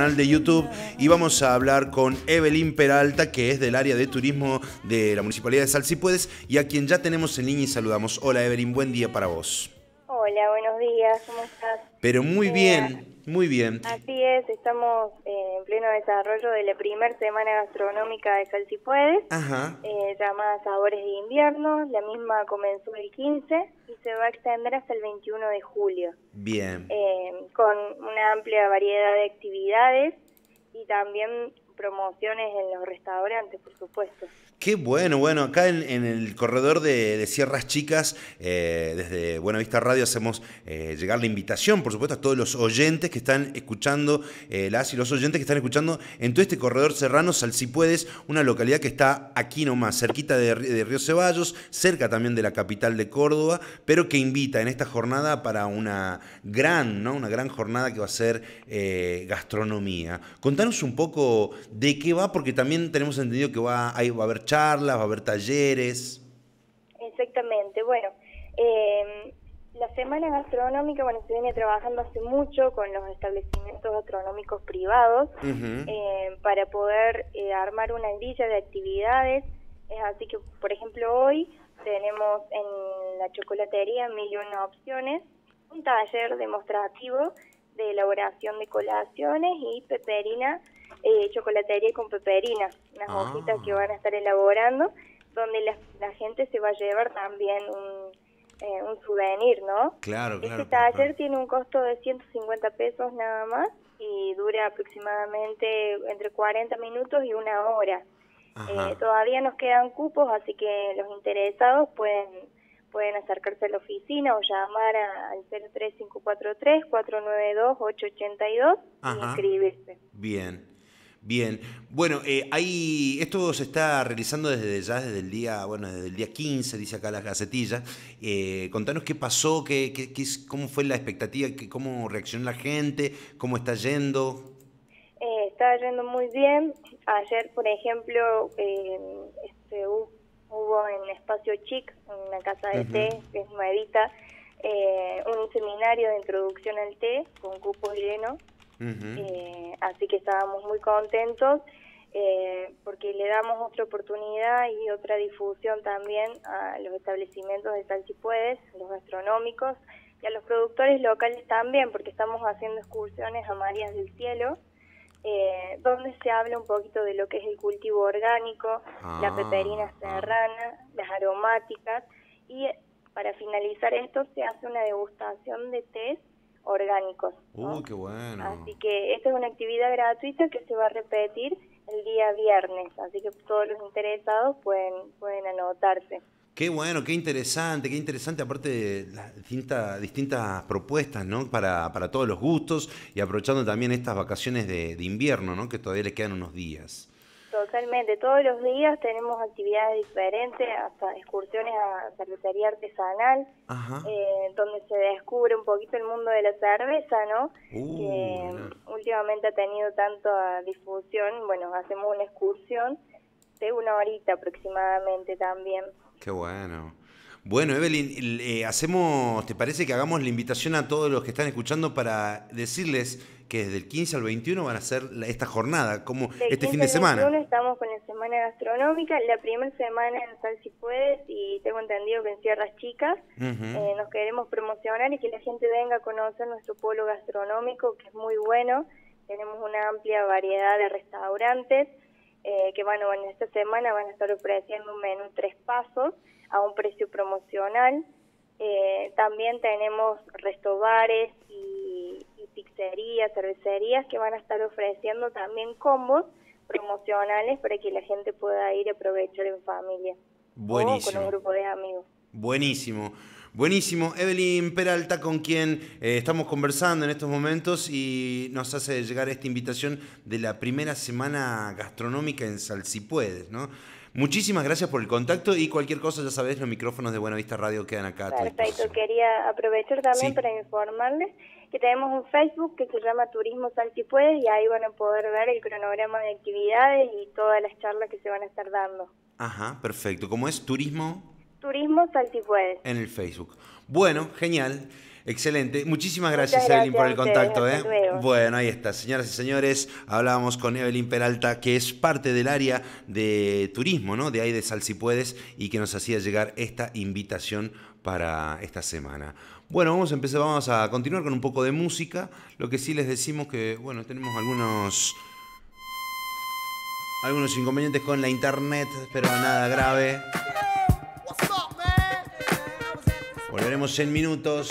canal de YouTube y vamos a hablar con Evelyn Peralta, que es del área de turismo de la Municipalidad de Sal, si puedes, y a quien ya tenemos en línea y saludamos. Hola Evelyn, buen día para vos. Hola, buenos días, ¿cómo estás? Pero muy bien, muy bien. Así es, estamos eh, en pleno desarrollo de la primera semana gastronómica de Sal Si Puedes, Ajá. eh, llamada Sabores de Invierno. La misma comenzó el 15 y se va a extender hasta el 21 de julio, Bien. eh, con una amplia variedad de actividades y también promociones en los restaurantes, por supuesto. Qué bueno, bueno, acá en, el corredor de, Sierras Chicas, eh, desde Buenavista Radio hacemos eh, llegar la invitación, por supuesto, a todos los oyentes que están escuchando, eh, las y los oyentes que están escuchando en todo este corredor serrano, Sal si puedes, una localidad que está aquí nomás, cerquita de, de Río Ceballos, cerca también de la capital de Córdoba, pero que invita en esta jornada para una gran, ¿no? Una gran jornada que va a ser gastronomía. Contanos un poco de qué va, porque también tenemos entendido que va, ahí va a haber charlas, va a haber talleres. Exactamente, bueno, eh, la semana gastronómica, bueno, se viene trabajando hace mucho con los establecimientos gastronómicos privados eh, para poder eh, armar una grilla de actividades. Es así que, por ejemplo, hoy tenemos en la chocolatería Mil y una opciones un taller demostrativo de elaboración de colaciones y peperina, eh, chocolatería con peperina, unas Ah. hojitas que van a estar elaborando, donde la, la gente se va a llevar también un, eh, un souvenir, ¿no? Claro, claro. Este claro, taller claro. tiene un costo de 150 pesos nada más y dura aproximadamente entre 40 minutos y una hora. Eh, todavía nos quedan cupos, así que los interesados pueden pueden acercarse a la oficina o llamar a- al 03543-492-882 y Ajá. inscribirse. Bien, bien. Bueno, eh, hay, esto se está realizando desde ya, desde el día, bueno, desde el día 15, dice acá la gacetilla. Eh, contanos qué pasó, qué, qué- cómo fue la expectativa, qué- cómo reaccionó la gente, cómo está yendo. Eh, está yendo muy bien. Ayer, por ejemplo, eh, este, hu- hubo en Espacio Chic, en una casa de té, que es nuevita, eh, un seminario de introducción al té con cupos llenos. Eh, así que estábamos muy contentos eh, porque le damos otra oportunidad y otra difusión también a los establecimientos de Sal Si Puedes, los gastronómicos y a los productores locales también, porque estamos haciendo excursiones a Marías del Cielo, eh, donde se habla un poquito de lo que es el cultivo orgánico, la Ah, peperina ah. serrana, las aromáticas y para finalizar esto se hace una degustación de tés orgánicos. ¿no? Uy, qué bueno. Así que esta es una actividad gratuita que se va a repetir el día viernes, así que todos los interesados pueden pueden anotarse. Qué bueno, qué interesante, qué interesante, aparte de las distintas, distintas propuestas, ¿no? Para, para todos los gustos y aprovechando también estas vacaciones de, de invierno, ¿no? Que todavía le quedan unos días. Totalmente, todos los días tenemos actividades diferentes, hasta excursiones a cervecería artesanal, eh, donde se descubre un poquito el mundo de la cerveza, ¿no? Uh, que últimamente ha tenido tanta difusión, bueno, hacemos una excursión de una horita aproximadamente también. Qué bueno. Bueno, Evelyn, el- eh, hacemos, ¿te parece que hagamos la invitación a todos los que están escuchando para decirles que desde el 15 al 21 van a la- esta jornada, como Del este 15 fin de al semana? 21 estamos con la semana gastronómica, la primera semana en Sal Si Puedes y tengo entendido que en Sierras Chicas eh, nos queremos promocionar y que la gente venga a conocer nuestro pueblo gastronómico que es muy bueno, tenemos una amplia variedad de restaurantes eh, que bueno, en esta semana van a estar ofreciendo un menú tres pasos a un precio promocional. Eh, también tenemos restobares y pizzerías, cervecerías que van a estar ofreciendo también combos promocionales para que la gente pueda ir a aprovechar en familia o con Buenísimo. un grupo de amigos. Buenísimo, buenísimo. Evelyn Peralta, con quien eh, estamos conversando en estos momentos y nos hace llegar esta invitación de la primera semana gastronómica en Sal Si Puedes, ¿no? Muchísimas gracias por el contacto y cualquier cosa, ya sabés, los micrófonos de Buenavista Radio quedan acá Perfecto, quería aprovechar también Sí. para informarles que tenemos un Facebook que se llama Turismo Sal Si Puedes y ahí van a poder ver el cronograma de actividades y todas las charlas que se van a estar dando. Ajá, perfecto. ¿Cómo es? Turismo Turismo Sal Si Puedes. en el Facebook. Bueno, genial. Excelente. Muchísimas gracias, Evelyn, por el contacto. ¿eh? Bueno, ahí está. Señoras y señores, hablábamos con Evelyn Peralta, que es parte del área de turismo, ¿no? De ahí de Sal si puedes, y que nos hacía llegar esta invitación para esta semana. Bueno, vamos a empezar, vamos a continuar con un poco de música. Lo que sí les decimos que, bueno, tenemos algunos algunos inconvenientes con la internet, pero nada grave. Volveremos en minutos.